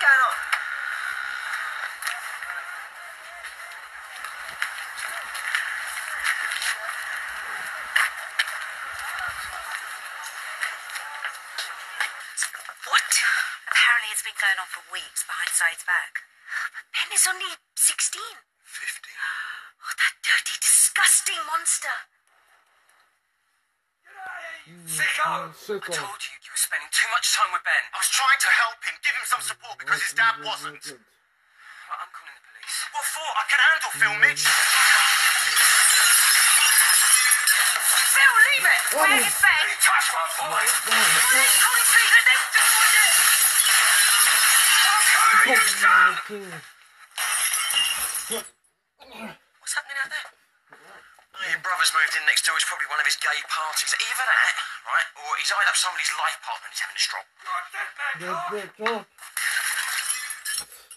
What's? What? Apparently it's been going on for weeks behind Syed's back. But Ben is only 16. 15. Oh, that dirty, disgusting monster. Sicko! Sicko. I told you you were spending too much time with Ben. I was trying to help him, give him some support because his dad wasn't. Right, I'm calling the police. What for? I can handle Phil Mitch. Phil, leave it! Where is Ben? He touched my boy! Holy Caesar, they do it! Okay, you son! What's happening out there? Brother's moved in next door. It's probably one of his gay parties. Either that, right, or he's either somebody's life partner and he's having a stroke.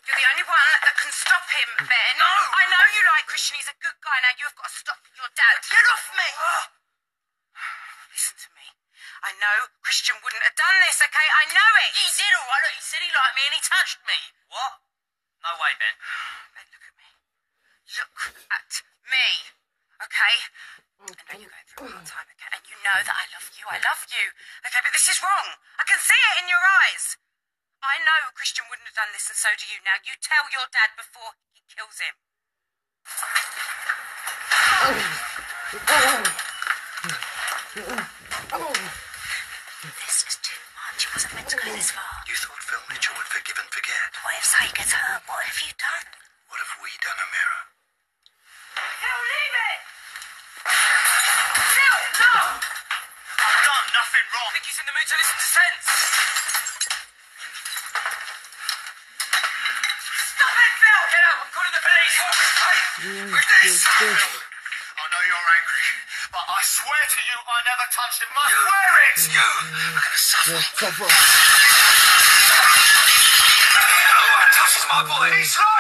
You're the only one that can stop him, Ben. No! I know you like Christian. He's a good guy. Now you've got to stop your dad. Get off me! Listen to me. I know Christian wouldn't have done this, okay? I know it. He did, all right. Look, he said he liked me and he touched me. What? No way, Ben. Ben, look at me. Look at me, okay? I know you're going through a hard time, okay? And you know that I love you. I love you, okay? But this is wrong. I can see it in your eyes. I know Christian wouldn't have done this, and so do you. Now you tell your dad before he kills him. This is too much. It wasn't meant to go this far. You thought Phil Mitchell would forgive and forget. What if Syed gets hurt? What have you done? What have we done, sense. Stop it, Phil! Get out! I'm calling the police. With mm, this. I know oh, you're angry, but I swear to you, I never touched him. I swear it. Mm. You are gonna suffer. No one touches my boy. He's lying.